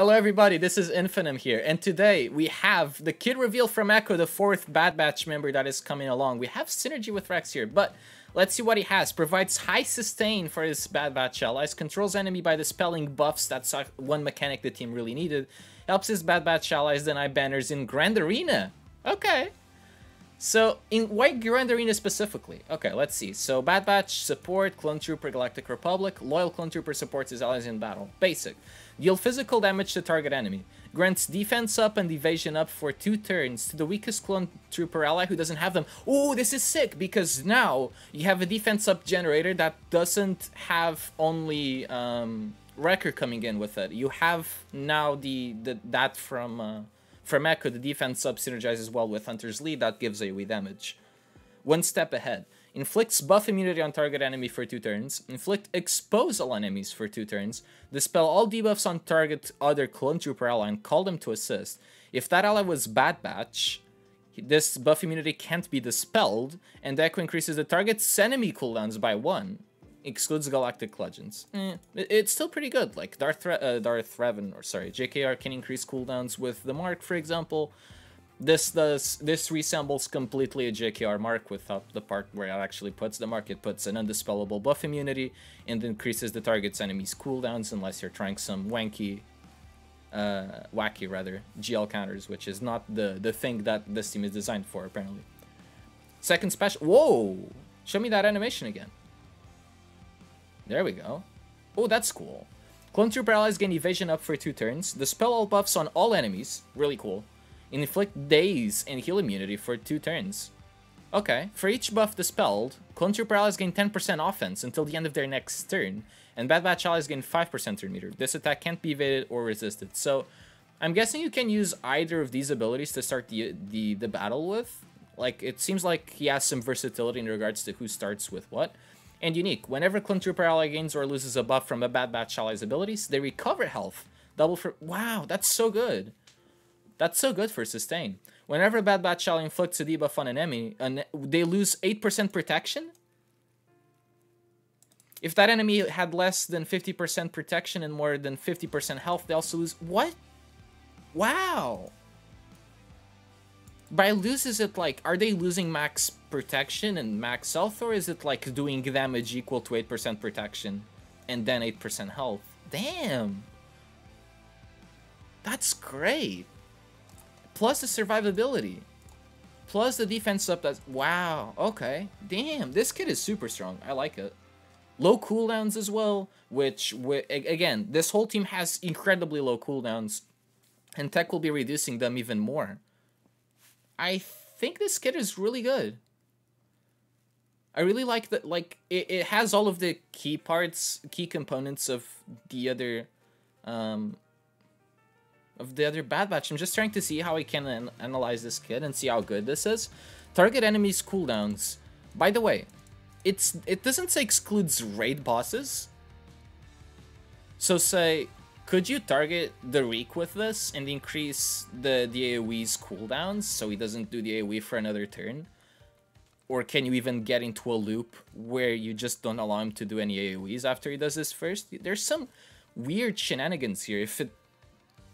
Hello everybody, this is inFinem here, and today we have the kit reveal from Echo, the fourth Bad Batch member that is coming along. We have synergy with Rex here, but let's see what he has. Provides high sustain for his Bad Batch allies, controls enemy by dispelling buffs, that's one mechanic the team really needed, helps his Bad Batch allies deny banners in Grand Arena. Okay. So, in why Grand Arena specifically? Okay, let's see. So, Bad Batch, support, Clone Trooper, Galactic Republic, Loyal Clone Trooper supports his allies in battle. Basic. Deal physical damage to target enemy. Grants defense up and evasion up for two turns to the weakest Clone Trooper ally who doesn't have them. Oh, this is sick, because now you have a defense up generator that doesn't have only um, Wrecker coming in with it. You have now the, the that from... Uh, from Echo, the defense sub synergizes well with Hunter's Lead, that gives AoE damage. One step ahead. Inflicts buff immunity on target enemy for 2 turns. Inflict expose all enemies for 2 turns. Dispel all debuffs on target other clone trooper ally and call them to assist. If that ally was Bad Batch, this buff immunity can't be dispelled, and Echo increases the target's enemy cooldowns by 1 excludes Galactic Legends. Eh, it's still pretty good. Like Darth Re uh, Darth Revan, or sorry, JKR can increase cooldowns with the Mark, for example. This does this resembles completely a JKR Mark without the part where it actually puts the Mark. It puts an undispellable buff immunity and increases the target's enemy's cooldowns unless you're trying some wanky, uh, wacky rather GL counters, which is not the the thing that this team is designed for apparently. Second special. Whoa! Show me that animation again. There we go. Oh, that's cool. Clone Trooper allies gain evasion up for 2 turns. Dispel all buffs on all enemies. Really cool. Inflict daze and heal immunity for 2 turns. Okay, for each buff dispelled, Clone Trooper allies gain 10% offense until the end of their next turn, and Bad Batch allies gain 5% turn meter. This attack can't be evaded or resisted. So, I'm guessing you can use either of these abilities to start the, the, the battle with. Like, it seems like he has some versatility in regards to who starts with what and unique. Whenever Clone Trooper ally gains or loses a buff from a Bad Batch ally's abilities, they recover health. Double for... Wow, that's so good. That's so good for sustain. Whenever a Bad Batch ally inflicts a debuff on an enemy, an, they lose 8% protection? If that enemy had less than 50% protection and more than 50% health, they also lose... What? Wow! By lose, is it like are they losing max protection and max health or is it like doing damage equal to 8% protection and then 8% health? Damn. That's great. Plus the survivability. Plus the defense up that's wow okay. Damn this kit is super strong. I like it. Low cooldowns as well which again this whole team has incredibly low cooldowns and tech will be reducing them even more I think this kit is really good. I really like that, like, it, it has all of the key parts, key components of the other, um, of the other Bad Batch. I'm just trying to see how I can an analyze this kit and see how good this is. Target enemies cooldowns. By the way, it's it doesn't say excludes raid bosses. So say could you target the Reek with this and increase the, the AoE's cooldowns so he doesn't do the AoE for another turn? Or can you even get into a loop where you just don't allow him to do any AoEs after he does this first? There's some weird shenanigans here if it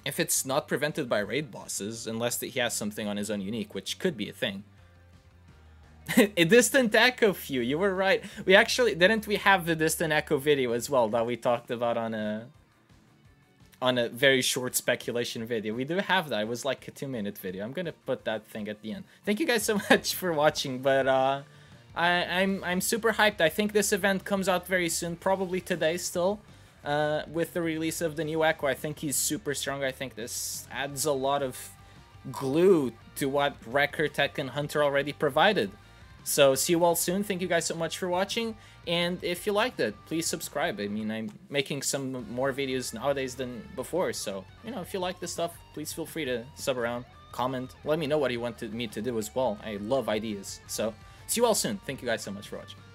if it's not prevented by raid bosses, unless he has something on his own unique, which could be a thing. a distant echo few, you were right. We actually, didn't we have the distant echo video as well that we talked about on a on a very short speculation video. We do have that. It was like a two minute video. I'm gonna put that thing at the end. Thank you guys so much for watching, but uh, I, I'm, I'm super hyped. I think this event comes out very soon, probably today still. Uh, with the release of the new Echo, I think he's super strong. I think this adds a lot of glue to what Wrecker, Tech, and Hunter already provided. So see you all soon. Thank you guys so much for watching. And if you liked it, please subscribe. I mean, I'm making some more videos nowadays than before. So, you know, if you like this stuff, please feel free to sub around, comment. Let me know what you want me to do as well. I love ideas. So see you all soon. Thank you guys so much for watching.